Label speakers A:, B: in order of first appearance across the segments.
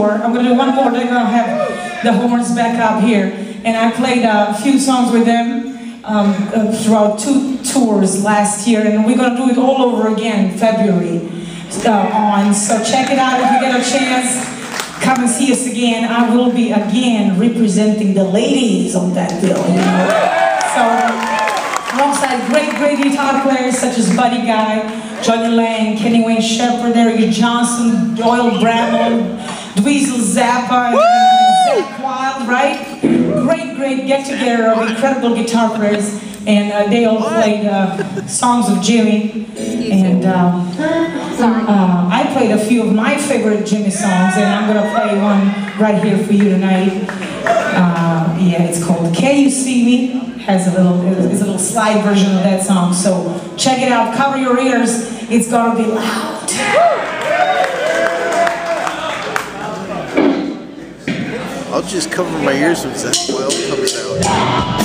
A: I'm gonna do one more, then I'll have the horns back up here. And I played a few songs with them um, uh, throughout two tours last year, and we're gonna do it all over again February uh, on. So check it out if you get a chance. Come and see us again. I will be again representing the ladies on that bill. You know? So alongside great, great guitar players such as Buddy Guy, Jonny Lang, Kenny Wayne Shepherd, Eric Johnson, Doyle Bramhall, Dweezil Zappa, and Zakk Wylde, right? Great, great get-together of incredible guitar players, and uh, they all played uh, songs of Jimmy. And um, uh, I played a few of my favorite Jimmy songs, and I'm gonna play one right here for you tonight. Uh, yeah, it's called "Can You See Me." Has a little, it's a little slide version of that song. So check it out. Cover your ears. It's gonna be loud.
B: I'll just cover my ears when that Wylde comes out.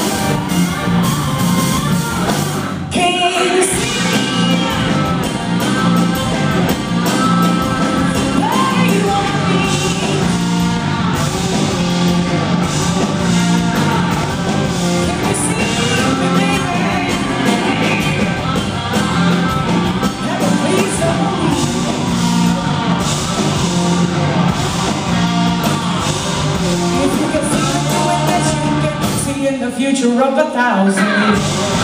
A: Future of a thousand years.